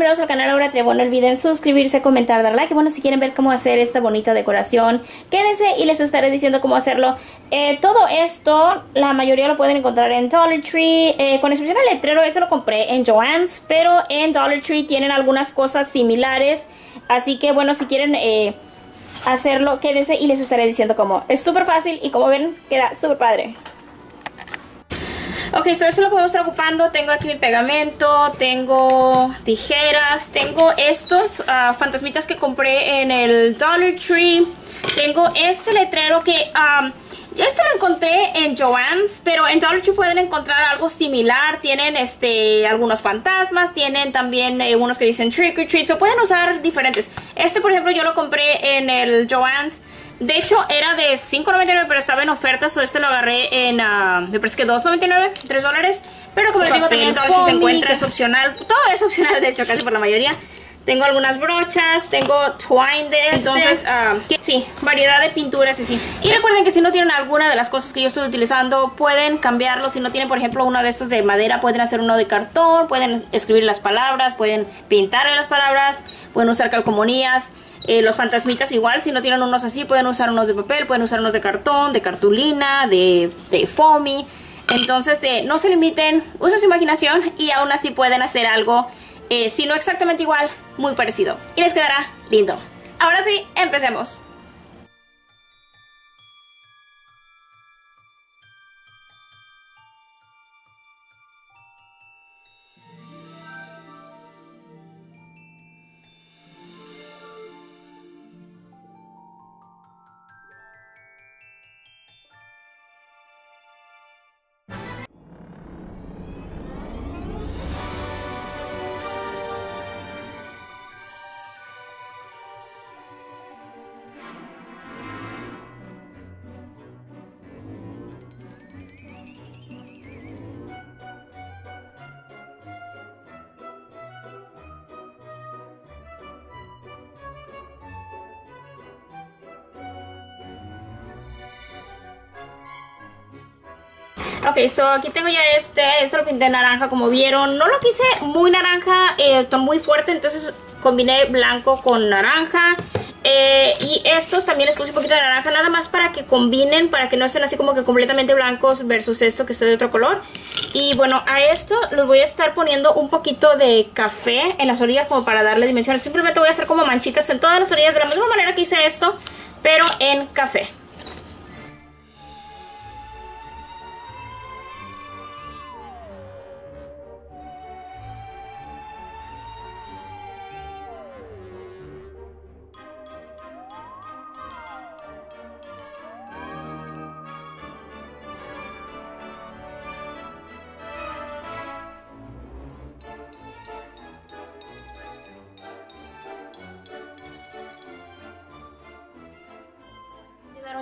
nuevos al canal ahora Trevo, no olviden suscribirse, comentar, dar like. Bueno, si quieren ver cómo hacer esta bonita decoración, quédense y les estaré diciendo cómo hacerlo. Eh, todo esto, la mayoría lo pueden encontrar en Dollar Tree. Eh, con excepción del letrero, ese lo compré en Joann's, pero en Dollar Tree tienen algunas cosas similares. Así que bueno, si quieren eh, hacerlo, quédense y les estaré diciendo cómo. Es súper fácil y como ven, queda súper padre. Ok, so esto es lo que voy a estar ocupando. Tengo aquí mi pegamento, tengo tijeras, tengo estos ah, fantasmitas que compré en el Dollar Tree. Tengo este letrero que... Um, este lo encontré en Joann's, pero en Dollar Tree pueden encontrar algo similar. Tienen este algunos fantasmas, tienen también eh, unos que dicen trick or treat, o pueden usar diferentes. Este, por ejemplo, yo lo compré en el Joann's de hecho, era de $5.99, pero estaba en oferta, so este lo agarré en, uh, me parece que $2.99, 3 dólares. Pero como les digo, también todo se encuentra, es opcional. Todo es opcional, de hecho, casi por la mayoría. Tengo algunas brochas, tengo twine de este. Entonces, uh, sí, variedad de pinturas y sí. Y recuerden que si no tienen alguna de las cosas que yo estoy utilizando, pueden cambiarlo. Si no tienen, por ejemplo, uno de estos de madera, pueden hacer uno de cartón, pueden escribir las palabras, pueden pintar las palabras, pueden usar calcomanías. Eh, los fantasmitas igual, si no tienen unos así, pueden usar unos de papel, pueden usar unos de cartón, de cartulina, de, de foamy. Entonces, eh, no se limiten, usen su imaginación y aún así pueden hacer algo, eh, si no exactamente igual, muy parecido. Y les quedará lindo. Ahora sí, empecemos. Ok, so aquí tengo ya este, esto lo pinté naranja como vieron, no lo quise muy naranja, eh, muy fuerte, entonces combiné blanco con naranja. Eh, y estos también les puse un poquito de naranja, nada más para que combinen, para que no estén así como que completamente blancos versus esto que está de otro color. Y bueno, a esto los voy a estar poniendo un poquito de café en las orillas como para darle dimensión. Simplemente voy a hacer como manchitas en todas las orillas de la misma manera que hice esto, pero en café.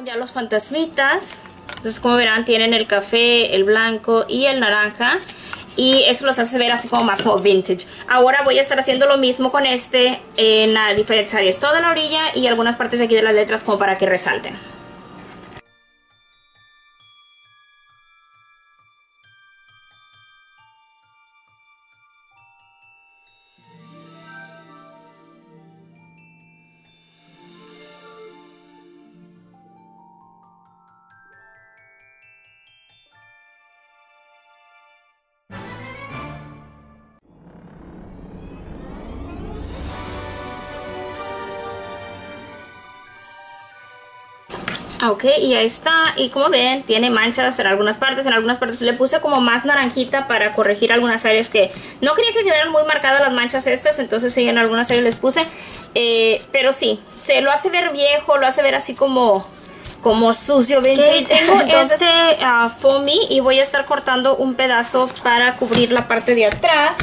Ya los fantasmitas. Entonces como verán tienen el café, el blanco y el naranja. Y eso los hace ver así como más como vintage. Ahora voy a estar haciendo lo mismo con este en diferentes áreas. Toda la orilla y algunas partes aquí de las letras como para que resalten. Ok, y ahí está, y como ven, tiene manchas en algunas partes, en algunas partes le puse como más naranjita para corregir algunas áreas que no quería que quedaran muy marcadas las manchas estas, entonces sí, en algunas áreas les puse, eh, pero sí, se lo hace ver viejo, lo hace ver así como como sucio vintage. tengo este uh, foamy y voy a estar cortando un pedazo para cubrir la parte de atrás.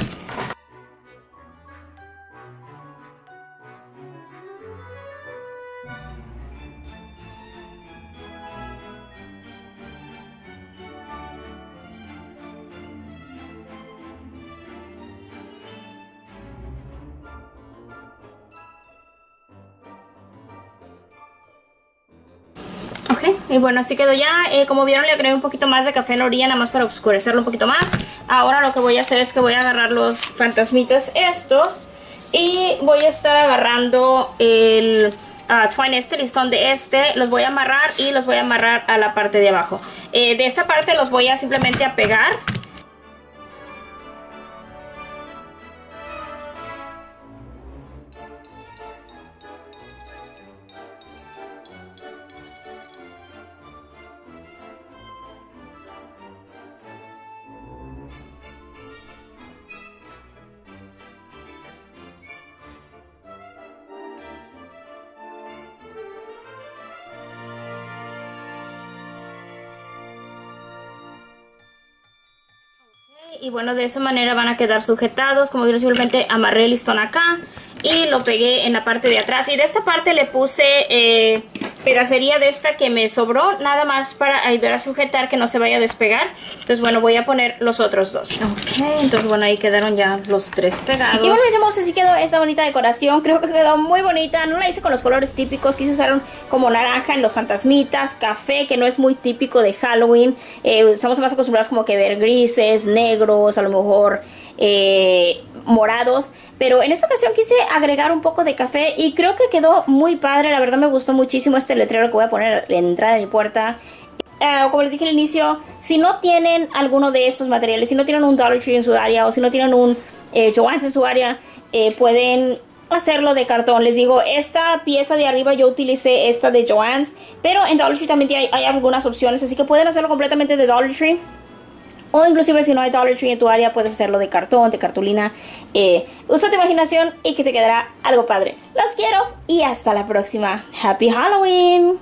Y bueno, así quedó ya. Eh, como vieron, le agregué un poquito más de café en la orilla, nada más para oscurecerlo un poquito más. Ahora lo que voy a hacer es que voy a agarrar los fantasmitas estos. Y voy a estar agarrando el uh, twine este, listón de este, los voy a amarrar y los voy a amarrar a la parte de abajo. Eh, de esta parte los voy a simplemente a pegar y bueno, de esa manera van a quedar sujetados. Como yo simplemente amarré el listón acá y lo pegué en la parte de atrás. Y de esta parte le puse eh, pedacería de esta que me sobró, nada más para ayudar a sujetar que no se vaya a despegar. Entonces, bueno, voy a poner los otros dos. Ok, entonces, bueno, ahí quedaron ya los tres pegados. Y bueno, hicimos así quedó esta bonita decoración. Creo que quedó muy bonita. No la hice con los colores típicos. Quise usar como naranja en los fantasmitas, café, que no es muy típico de Halloween. Eh, estamos más acostumbrados como que ver grises, negros, a lo mejor eh, morados. Pero en esta ocasión quise agregar un poco de café y creo que quedó muy padre. La verdad me gustó muchísimo este letrero que voy a poner en la entrada de mi puerta. Uh, como les dije al inicio, si no tienen alguno de estos materiales, si no tienen un Dollar Tree en su área o si no tienen un eh, Joann's en su área, eh, pueden hacerlo de cartón. Les digo, esta pieza de arriba yo utilicé esta de Joann's, pero en Dollar Tree también hay, hay algunas opciones, así que pueden hacerlo completamente de Dollar Tree. O inclusive si no hay Dollar Tree en tu área, puedes hacerlo de cartón, de cartulina. Eh, usa tu imaginación y que te quedará algo padre. Los quiero y hasta la próxima. Happy Halloween.